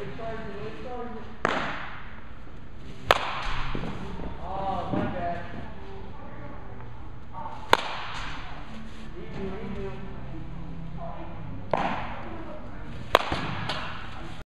Estoy, estoy, estoy.